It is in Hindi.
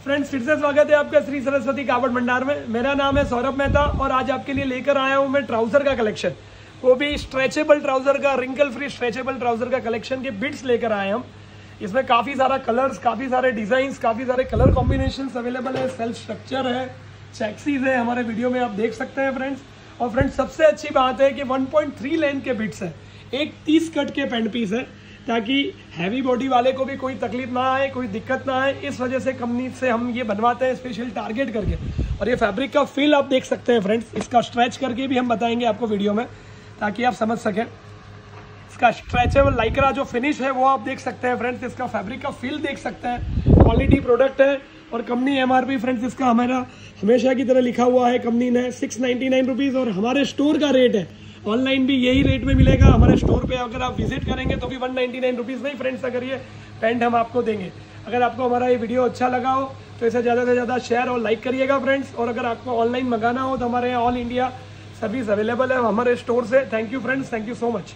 फ्रेंड्स फिर से स्वागत है आपका श्री सरस्वती कावड़ भंडार में। मेरा नाम है सौरभ मेहता और आज आपके लिए लेकर आया हूँ मैं ट्राउज़र का कलेक्शन। वो भी स्ट्रेचेबल ट्राउज़र का रिंकल फ्री स्ट्रेचेबल ट्राउज़र का कलेक्शन के बिट्स लेकर आए हम। इसमें काफ़ी सारा कलर्स काफ़ी सारे डिज़ाइन काफ़ी सारे कलर कॉम्बिनेशन अवेलेबल है। सेल्फ स्ट्रक्चर है चैक्सीज है हमारे वीडियो में, आप देख सकते हैं फ्रेंड्स और फ्रेंड्स सबसे अच्छी बात है कि 1.3 लेंथ के बिट्स है। एक 30 कट के पेंट पीस है। ताकि हैवी बॉडी वाले को भी कोई तकलीफ़ ना आए, कोई दिक्कत ना आए। इस वजह से कंपनी से हम ये बनवाते हैं स्पेशल टारगेट करके। और ये फैब्रिक का फील आप देख सकते हैं फ्रेंड्स इसका स्ट्रेच करके भी हम बताएँगे आपको वीडियो में, ताकि आप समझ सकें। इसका स्ट्रेचेबल लाइकरा जो फिनिश है, वो आप देख सकते हैं फ्रेंड्स इसका फैब्रिक का फील देख सकते हैं। क्वालिटी प्रोडक्ट है। और कंपनी एम आर फ्रेंड्स इसका हमारा हमेशा की तरह लिखा हुआ है कंपनी ने सिक्स नाइन्टी नाइन रुपीज़ और हमारे स्टोर का रेट है। ऑनलाइन भी यही रेट में मिलेगा। हमारे स्टोर पे अगर आप विज़िट करेंगे तो भी वन नाइन्टी नाइन रुपीज़ में ही फ्रेंड्स अगर ये पेंट हम आपको देंगे। अगर आपको हमारा ये वीडियो अच्छा लगा हो तो इसे ज़्यादा से ज़्यादा शेयर और लाइक करिएगा फ्रेंड्स और अगर आपको ऑनलाइन मंगाना हो तो हमारे यहाँ ऑल इंडिया सर्विस अवेलेबल है हमारे स्टोर से। Thank you friends thank you so much